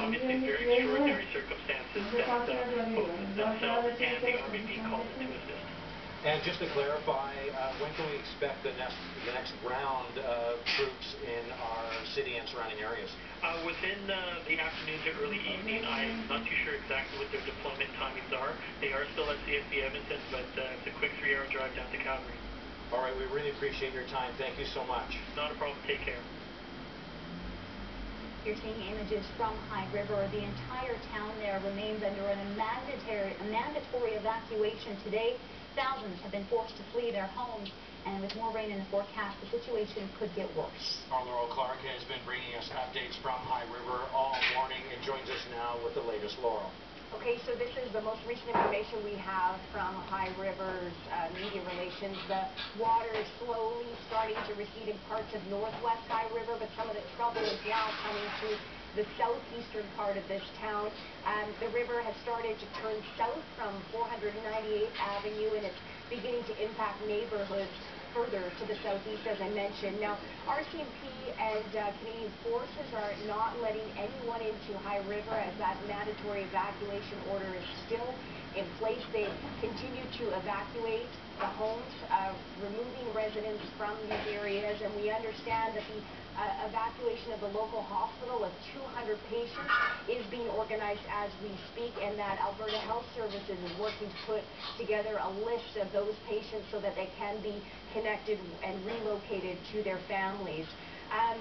obviously very extraordinary circumstances that uh, posed themselves and the Army being called in to assist. And just to clarify, uh, when can we expect the next the next round of troops in our city and surrounding areas? Uh, within uh, the afternoon to early evening, I'm not too sure exactly what their deployment timings are. They are still at CFB Edmonton, but uh, it's a quick three-hour drive down to Calgary. All right, we really appreciate your time. Thank you so much. Not a problem. Take care. You're seeing images from High River. The entire town there remains under a mandatory, a mandatory evacuation today. Thousands have been forced to flee their homes, and with more rain in the forecast, the situation could get worse. Our Laurel Clark has been bringing us updates from High River all morning and joins us now with the latest. Laurel. Okay, so this is the most recent information we have from High River's uh, media relations. The water is slowly starting to recede in parts of northwest High River, but some of the trouble is now coming to the southeastern part of this town. Um, the river has started to turn south from 498th Avenue, and it's beginning to impact neighborhoods further to the southeast, as I mentioned. Now, RCMP and uh, Canadian forces are not letting anyone into High River as that mandatory evacuation order is still in place. They continue to evacuate the homes, uh, removing residents from these areas, and we understand that the uh, evacuation of the local hospital of 200 patients is being organized as we speak, and that Alberta Health Services is working to put together a list of those patients so that they can be connected and relocated to their families. Um,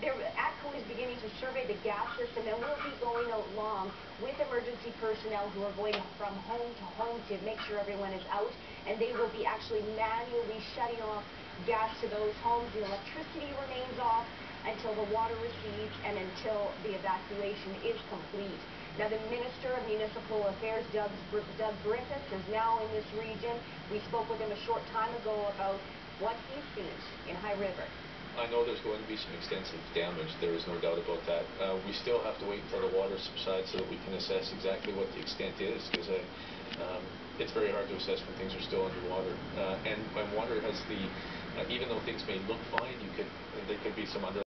there, ATCO is beginning to survey the gas system and we'll be going along with emergency personnel who are going from home to home to make sure everyone is out and they will be actually manually shutting off gas to those homes. The electricity remains off until the water recedes and until the evacuation is complete. Now, the Minister of Municipal Affairs, Doug, Doug Griffiths, is now in this region. We spoke with him a short time ago about what he's seen in High River. I know there's going to be some extensive damage. There is no doubt about that. Uh, we still have to wait until the water subsides so that we can assess exactly what the extent is, because um, it's very hard to assess when things are still underwater. Uh, and, and water has the, uh, even though things may look fine, you could there could be some under